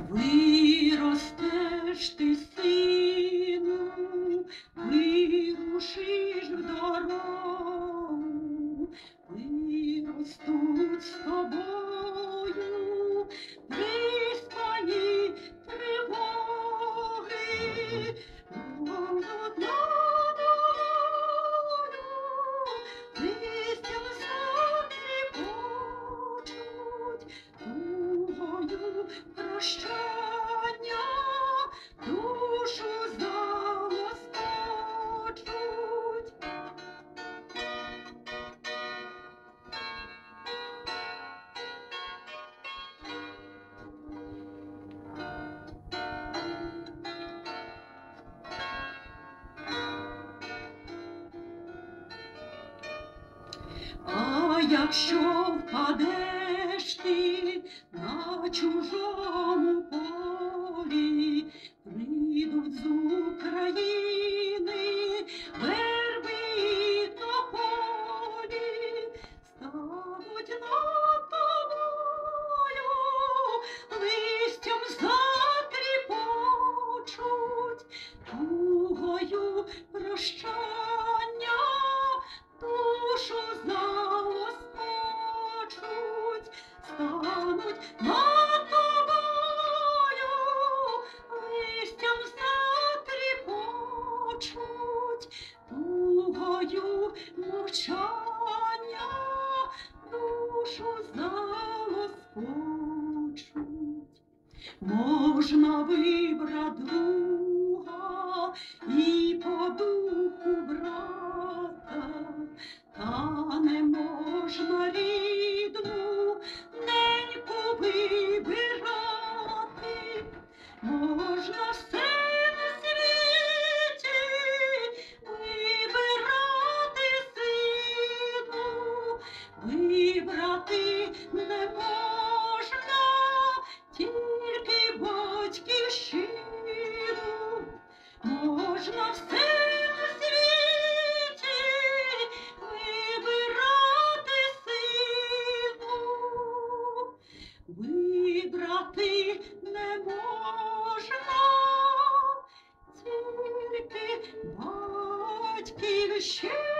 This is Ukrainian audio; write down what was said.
Виростеш ти, сину, вирушиш в дорогу, виростуть з тобою приспані тривоги, прощання, душу залоскочуть. А якщо впадеш ти на чужому полі, прийдуть з України верби і тополі, стануть над тобою, листям затріпочуть, тугою прощання мовчання душу залоскочуть. Можна вибрати друга і по не можна, тільки батьківщину можна все. Вибрати не можна, тільки батьківщину.